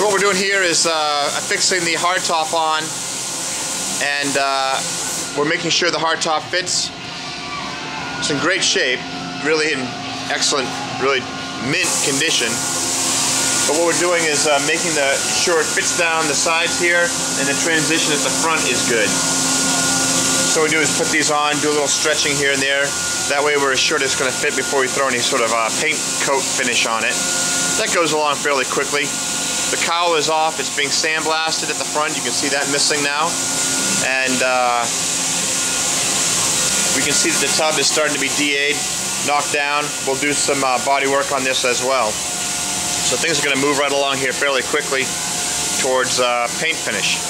So what we're doing here is uh, fixing the hardtop on and uh, we're making sure the hardtop fits. It's in great shape, really in excellent, really mint condition. But what we're doing is uh, making the sure it fits down the sides here and the transition at the front is good. So what we do is put these on, do a little stretching here and there. That way we're assured it's going to fit before we throw any sort of uh, paint coat finish on it. That goes along fairly quickly. The cowl is off. It's being sandblasted at the front. You can see that missing now. And uh, we can see that the tub is starting to be DA'd, knocked down. We'll do some uh, body work on this as well. So things are going to move right along here fairly quickly towards uh, paint finish.